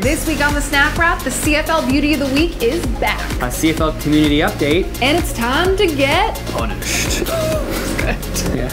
This week on the Snap Wrap, the CFL Beauty of the Week is back. A CFL community update. And it's time to get Punished. yeah.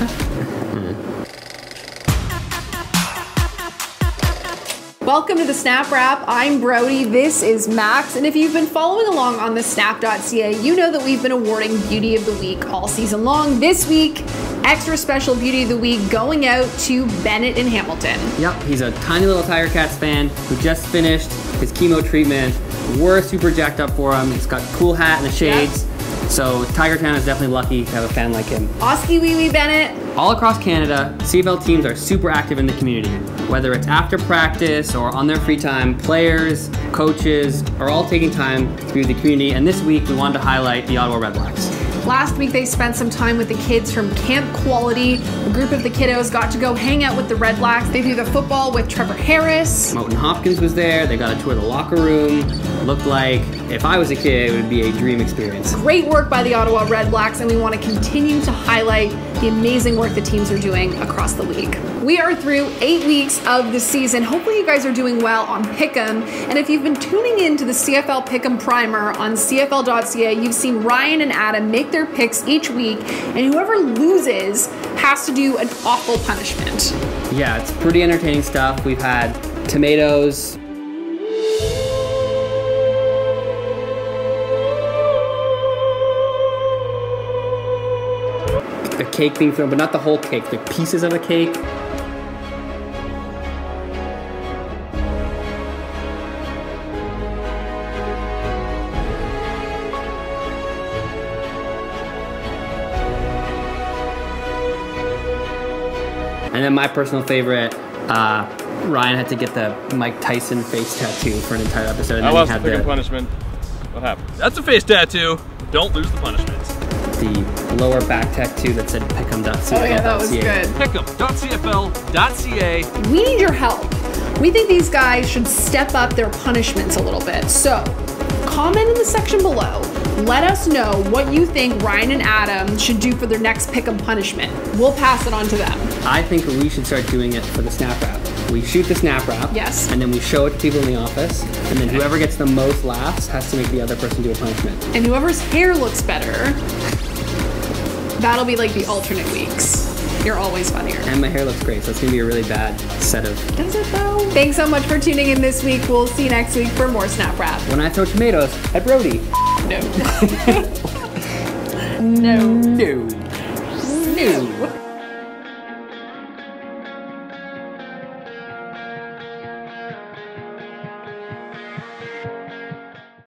Welcome to the Snap Wrap. I'm Brody. This is Max. And if you've been following along on the snap.ca, you know that we've been awarding Beauty of the Week all season long. This week, extra special Beauty of the Week going out to Bennett in Hamilton. Yep, he's a tiny little Tiger Cats fan who just finished his chemo treatment. We're super jacked up for him. He's got a cool hat and the shades. Yep. So Tiger Town is definitely lucky to have a fan like him. Oskee Wee Wee Bennett. All across Canada, CFL teams are super active in the community. Whether it's after practice or on their free time, players, coaches are all taking time to be with the community. And this week, we wanted to highlight the Ottawa Redblacks. Last week, they spent some time with the kids from Camp Quality. A group of the kiddos got to go hang out with the Redblacks. They threw the football with Trevor Harris. Moten Hopkins was there. They got a tour of the locker room. Looked like if I was a kid, it would be a dream experience. Great work by the Ottawa Redblacks, and we want to continue to highlight the amazing work the teams are doing across the league. We are through eight weeks of the season. Hopefully, you guys are doing well on Pick'em. And if you've been tuning in to the CFL Pick'em Primer on CFL.ca, you've seen Ryan and Adam make their picks each week, and whoever loses has to do an awful punishment. Yeah, it's pretty entertaining stuff. We've had tomatoes, the cake being thrown, but not the whole cake, the pieces of a cake. And then my personal favorite, uh, Ryan had to get the Mike Tyson face tattoo for an entire episode. And I lost the freaking punishment. What happened? That's a face tattoo. Don't lose the punishments. The lower back tattoo that said pick'em.cfl.ca. Oh yeah, that was good. Pick'em.cfl.ca. We need your help. We think these guys should step up their punishments a little bit. So, comment in the section below. Let us know what you think Ryan and Adam should do for their next pick'em punishment. We'll pass it on to them. I think we should start doing it for the snap wrap. We shoot the snap wrap. Yes. And then we show it to people in the office. And then whoever gets the most laughs has to make the other person do a punishment. And whoever's hair looks better, that'll be like the alternate weeks. You're always funnier. And my hair looks great, so it's gonna be a really bad set of. Does it though? Thanks so much for tuning in this week. We'll see you next week for more Snap Wrap. When I throw tomatoes at Brody. No. no. No. No.